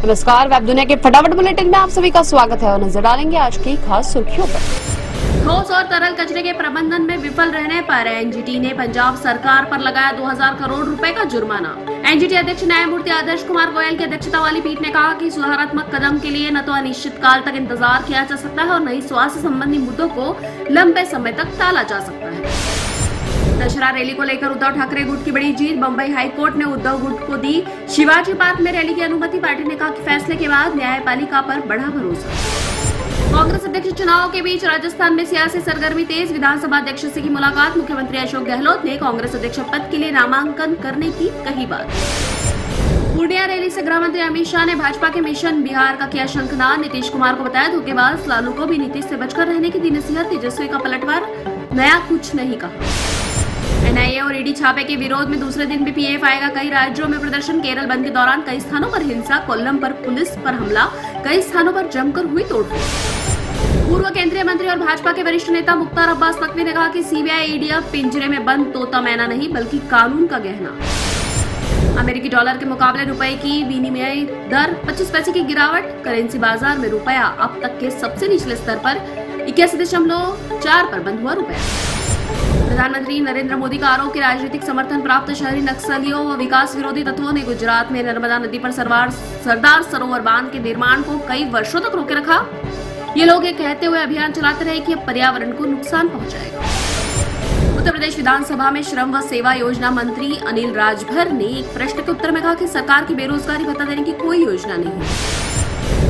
नमस्कार, वेब दुनिया के फटाफट बुलेटिन में आप सभी का स्वागत है और नज़र डालेंगे आज की खास सुर्खियों पर। ठोस और तरल कचरे के प्रबंधन में विफल रहने पर एनजीटी ने पंजाब सरकार पर लगाया 2000 करोड़ रुपए का जुर्माना। एनजीटी अध्यक्ष न्यायमूर्ति आदर्श कुमार गोयल की अध्यक्षता वाली पीठ ने कहा कि सुधारात्मक कदम के लिए न तो अनिश्चित काल तक इंतज़ार किया जा सकता है और न ही स्वास्थ्य संबंधी मुद्दों को लंबे समय तक टाला जा सकता है। दशहरा रैली को लेकर उद्धव ठाकरे गुट की बड़ी जीत बम्बई हाईकोर्ट ने उद्धव गुट को दी। शिवाजी पार्क में रैली की अनुमति, पार्टी ने कहा कि फैसले के बाद न्यायपालिका पर बढ़ा भरोसा। कांग्रेस अध्यक्ष चुनाव के बीच राजस्थान में सियासी सरगर्मी तेज, विधानसभा अध्यक्ष से की मुलाकात, मुख्यमंत्री अशोक गहलोत ने कांग्रेस अध्यक्ष पद के लिए नामांकन करने की कही बात। पूर्णिया रैली से गृह मंत्री अमित शाह ने भाजपा के मिशन, बिहार का किया शंखनाद। नीतीश कुमार को बताया धोखेबाज लालू को भी नीतीश से बचकर रहने की दी नसीहत, तेजस्वी का पलटवार, नया कुछ नहीं कहा। एनआईए और ईडी छापे के विरोध में दूसरे दिन भी पीएफ आएगा। कई राज्यों में प्रदर्शन, केरल बंद के दौरान, कई स्थानों पर हिंसा, कोल्लम पर पुलिस पर हमला, कई स्थानों पर जमकर हुई तोड़फोड़। पूर्व केंद्रीय मंत्री और भाजपा के वरिष्ठ नेता मुख्तार अब्बास नकवी ने कहा कि सीबीआई ईडी पिंजरे में बंद, तोता मैना नहीं, बल्कि कानून का गहना। अमेरिकी डॉलर के मुकाबले रुपए की विनिमय दर 25 पैसे की गिरावट, करेंसी बाज़ार में रुपया अब तक के सबसे निचले स्तर पर इक्यासी दशमलव चार पर बंद हुआ रुपया। प्रधानमंत्री नरेंद्र मोदी का आरोप के राजनीतिक समर्थन प्राप्त शहरी नक्सलियों व विकास विरोधी तत्वों ने गुजरात में नर्मदा नदी पर सरवार सरदार सरोवर बाँध के निर्माण को कई वर्षों तक रोके रखा। ये लोग ये कहते हुए अभियान चलाते रहे कि पर्यावरण को नुकसान पहुंचाएगा। उत्तर प्रदेश विधानसभा में श्रम व सेवा योजना मंत्री अनिल राजभर ने एक प्रश्न के उत्तर में कहा कि सरकार की बेरोजगारी भत्ता देने की कोई योजना नहीं है।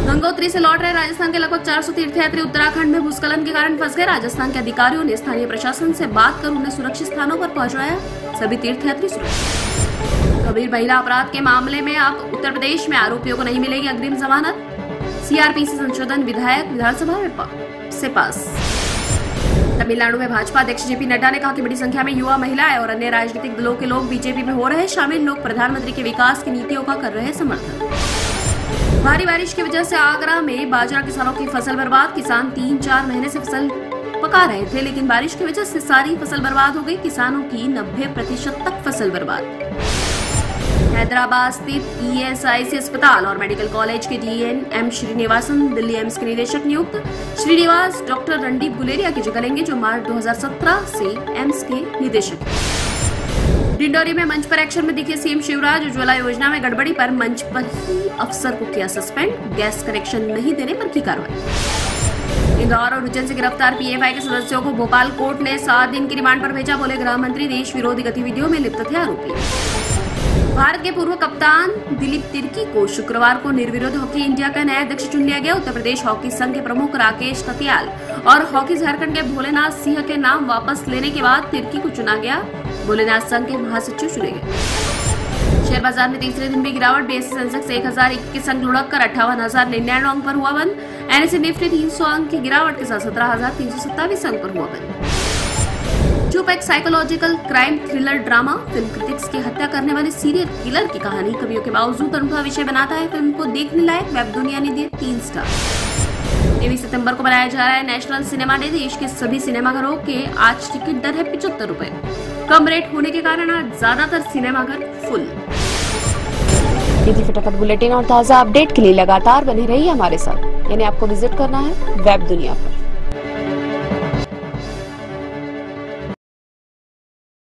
गंगोत्री से लौट रहे राजस्थान के लगभग 400 तीर्थयात्री उत्तराखंड में भूस्खलन के कारण फंस गए। राजस्थान के अधिकारियों ने स्थानीय प्रशासन से बात कर उन्हें सुरक्षित स्थानों पर पहुँचाया। सभी तीर्थयात्री सुरक्षित। गंभीर महिला अपराध के मामले में अब उत्तर प्रदेश में आरोपियों को नहीं मिलेगी अग्रिम जमानत। सीआरपीसी संशोधन विधायक विधानसभा में से पास। तमिलनाडु में भाजपा अध्यक्ष जेपी नड्डा ने कहा कि बड़ी संख्या में युवा महिलाएँ और अन्य राजनीतिक दलों के लोग बीजेपी में हो रहे शामिल लोग प्रधानमंत्री के विकास की नीतियों का कर रहे समर्थन। भारी बारिश की वजह से आगरा में बाजरा किसानों की फ़सल बर्बाद। किसान तीन चार महीने से फ़सल पका रहे थे, लेकिन बारिश की वजह से सारी फ़सल बर्बाद हो गई। किसानों की नब्बे प्रतिशत तक फ़सल बर्बाद। हैदराबाद स्थित ईएसआईसी अस्पताल और मेडिकल कॉलेज के D N M Srinivasan, Delhi AIIMS के निदेशक नियुक्त श्रीनिवास डॉक्टर रणदीप गुलेरिया की जगह लेंगे, जो मार्च 2017 से एम्स के निदेशक हैं। डिंडोरी में मंच पर एक्शन में दिखे सीएम शिवराज। उज्ज्वला योजना में गड़बड़ी पर मंच पर अफसर को किया सस्पेंड। गैस कनेक्शन नहीं देने पर की कार्रवाई? इंदौर और उज्जैन से गिरफ़्तार पीएफआई के सदस्यों को भोपाल कोर्ट ने सात दिन की रिमांड पर भेजा, बोले गृह मंत्री देश विरोधी गतिविधियों में लिप्त थे आरोपी। भारत के पूर्व कप्तान दिलीप तिर्की को शुक्रवार को निर्विरोध हॉकी इंडिया का नया अध्यक्ष चुन लिया गया। उत्तर प्रदेश हॉकी संघ के प्रमुख राकेश कतियाल और हॉकी झारखंड के भोलेनाथ सिंह के नाम वापस लेने के बाद तिर्की को चुना गया। भोलेनाथ संघ के महासचिव चुने गए। शेयर बाज़ार में तीसरे दिन भी गिरावट बीएससी सेंसेक्स एक हज़ार इक्कीस अंक लुढ़क कर अट्ठावन हज़ार निन्यानवे अंक पर हुआ बंद। एनएससी निफ्टी तीन सौ अंक की गिरावट के साथ सत्रह हज़ार तीन सौ सत्तावीस अंक पर हुआ बंद। चुप एक psychological crime thriller drama film critics की हत्या करने वाले सीरियल किलर की कहानी कवियों के बावजूद अनूठा विषय बनाता है फ़िल्म को देखने लायक वेब दुनिया ने दिए तीन स्टार तेईस सितंबर को मनाया जा रहा है नेशनल सिनेमा डे। देश के सभी सिनेमाघरों के आज टिकट दर है पिछहत्तर रूपए। कम रेट होने के कारण आज ज़्यादातर सिनेमाघर फुल। फटाफट बुलेटिन और ताज़ा अपडेट के लिए लगातार बने रहिए हमारे साथ। यानी आपको विज़िट करना है वेब दुनिया पर।